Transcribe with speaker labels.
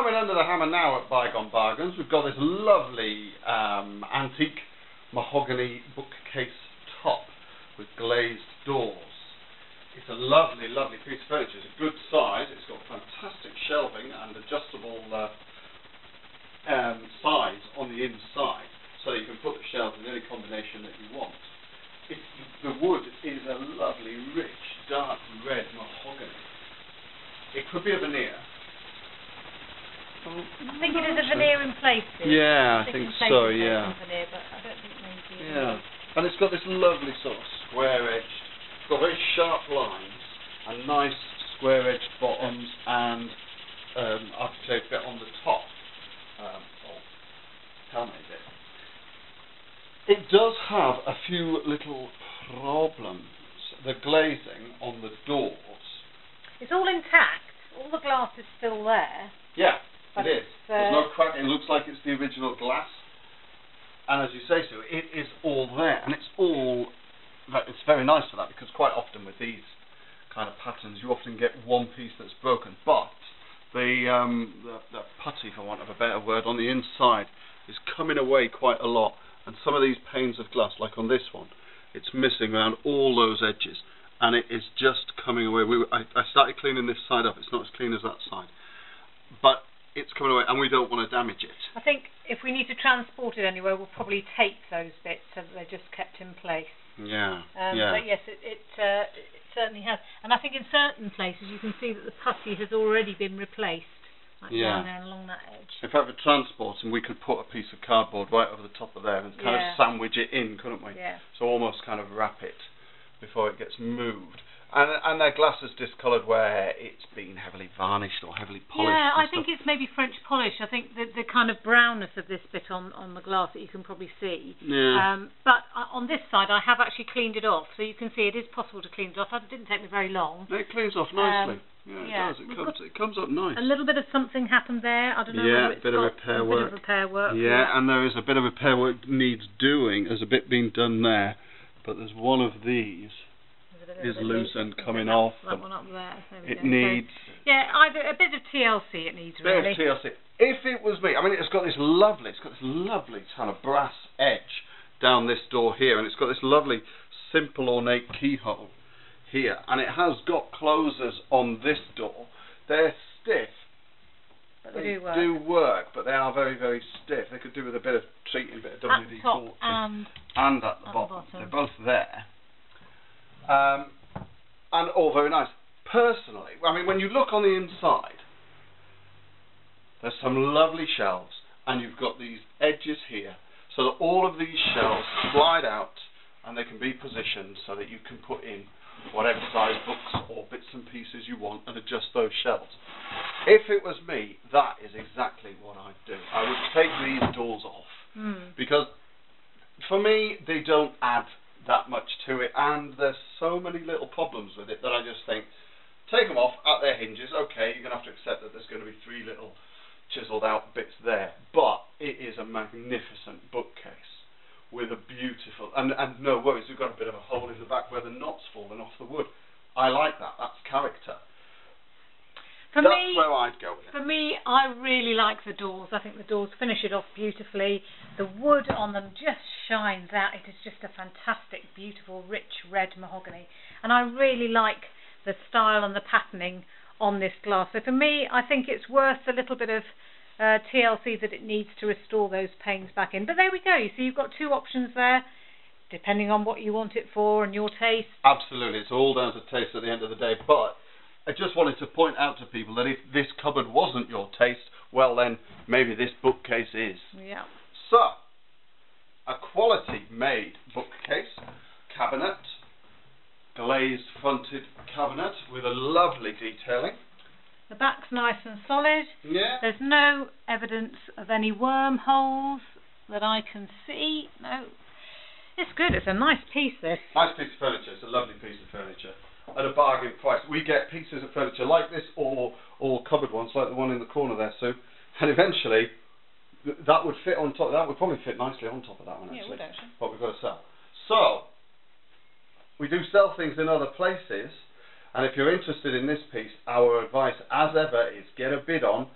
Speaker 1: coming under the hammer now at Bygone Bargains, we've got this lovely um, antique mahogany bookcase top with glazed doors. It's a lovely, lovely piece of furniture. It's a good size. It's got fantastic shelving and adjustable uh, um, size on the inside, so you can put the shelves in any combination that you want. It, the wood is a lovely, rich, dark red mahogany. It could be a veneer.
Speaker 2: I think it is a veneer in places.
Speaker 1: Yeah, I think so, yeah.
Speaker 2: Veneer, but I don't think maybe.
Speaker 1: Yeah. And it's got this lovely sort of square edged, it's got very sharp lines and nice square edged bottoms and um, architrave bit on the top. Um, oh, pelmet bit. It does have a few little problems. The glazing on the doors.
Speaker 2: It's all intact. All the glass is still there.
Speaker 1: Yeah,
Speaker 2: But
Speaker 1: it is. There's no crack. It looks like it's the original glass. And as you say, so it is all there, and it's all. It's very nice for that because quite often with these kind of patterns, you often get one piece that's broken, but the um, the, the putty, for want of a better word, on the inside is coming away quite a lot. And some of these panes of glass, like on this one, it's missing around all those edges, and it is just coming away. We, were- I, I started cleaning this side up. It's not as clean as that side, but it's coming away, and we don't want to damage it.
Speaker 2: I think if we need to transport it anywhere, we'll probably tape those bits so that they're just kept in place.
Speaker 1: Yeah,
Speaker 2: Um,
Speaker 1: yeah.
Speaker 2: But yes, it, it, uh, it certainly has. And I think in certain places you can see that the putty has already been replaced, like
Speaker 1: Yeah.
Speaker 2: down there along that edge.
Speaker 1: If I were transporting, we could put a piece of cardboard right over the top of there and kind
Speaker 2: Yeah.
Speaker 1: of sandwich it in, couldn't we?
Speaker 2: Yeah.
Speaker 1: So almost kind of wrap it before it gets moved. And and their glass is discoloured where it's been heavily varnished or heavily polished.
Speaker 2: Yeah,
Speaker 1: and
Speaker 2: I think
Speaker 1: stuff.
Speaker 2: it's maybe French polish. I think the, the kind of brownness of this bit on, on the glass that you can probably see.
Speaker 1: Yeah.
Speaker 2: Um, but uh, on this side, I have actually cleaned it off, so you can see it is possible to clean it off. It didn't take me very long.
Speaker 1: It cleans off nicely.
Speaker 2: Um,
Speaker 1: yeah, it
Speaker 2: yeah.
Speaker 1: does. It comes it comes up nice.
Speaker 2: A little bit of something happened there. I don't know
Speaker 1: Yeah,
Speaker 2: whether it's
Speaker 1: bit of repair
Speaker 2: a
Speaker 1: work.
Speaker 2: bit of repair work.
Speaker 1: Yeah, and there is a bit of repair work needs doing. There's a bit being done there, but there's one of these
Speaker 2: There's a bit
Speaker 1: is
Speaker 2: of-
Speaker 1: loose and coming
Speaker 2: that,
Speaker 1: off.
Speaker 2: That one up there. there
Speaker 1: It
Speaker 2: go. So,
Speaker 1: needs
Speaker 2: yeah, either a bit of TLC. It needs really.
Speaker 1: bit of. TLC. If it was me, I mean, it's got this lovely, it's got this lovely kind of brass edge down this door here, and it's got this lovely, simple, ornate keyhole here, and it has got closers on this door. They're stiff.
Speaker 2: But they do work.
Speaker 1: do work, but they are very, very stiff. They could do with a bit of treating, a bit of
Speaker 2: At
Speaker 1: WD
Speaker 2: the top
Speaker 1: forty
Speaker 2: and
Speaker 1: and at the
Speaker 2: at the
Speaker 1: bottom.
Speaker 2: bottom.
Speaker 1: They're both there. Um, and all very nice. Personally, I mean, when you look on the inside, there's some lovely shelves, and you've got these edges here, so that all of these shelves slide out, and they can be positioned so that you can put in whatever size books or bits and pieces you want and adjust those shelves. If it was me, that is exactly what I'd do. I would take these doors off
Speaker 2: hmm.
Speaker 1: because for me they don't add that much to it and there's so many little problems with it that I just think take them off at their hinges okay you're going to have to accept that there's going to be three little chiseled out bits there but it is a magnificent bookcase with a beautiful and, and no worries we've got a bit of a hole in the back where the knot's fallen off the wood. I like that that's character.
Speaker 2: For
Speaker 1: that's
Speaker 2: me,
Speaker 1: where I'd go
Speaker 2: For me, I really like the doors. I think the doors finish it off beautifully. The wood on them just shines out. It is just a fantastic, beautiful, rich red mahogany. And I really like the style and the patterning on this glass. So for me, I think it's worth a little bit of uh, TLC that it needs to restore those panes back in. But there we go. You see, you've got two options there, depending on what you want it for and your taste.
Speaker 1: Absolutely, it's all down to taste at the end of the day. But I just wanted to point out to people that if this cupboard wasn't your taste, well then maybe this bookcase is.
Speaker 2: Yeah.
Speaker 1: So, a quality made bookcase, cabinet, glazed fronted cabinet with a lovely detailing.
Speaker 2: The back's nice and solid.
Speaker 1: Yeah.
Speaker 2: There's no evidence of any wormholes that I can see. No. It's good. It's a nice piece, this.
Speaker 1: Nice piece of furniture. It's a lovely piece of furniture at a bargain price. We get pieces of furniture like this, or or cupboard ones like the one in the corner there. So, and eventually, th- that would fit on top. That would probably fit nicely on top of that one actually.
Speaker 2: Yeah, it would actually.
Speaker 1: What we've got to sell. So, we do sell things in other places, and if you're interested in this piece, our advice, as ever, is get a bid on,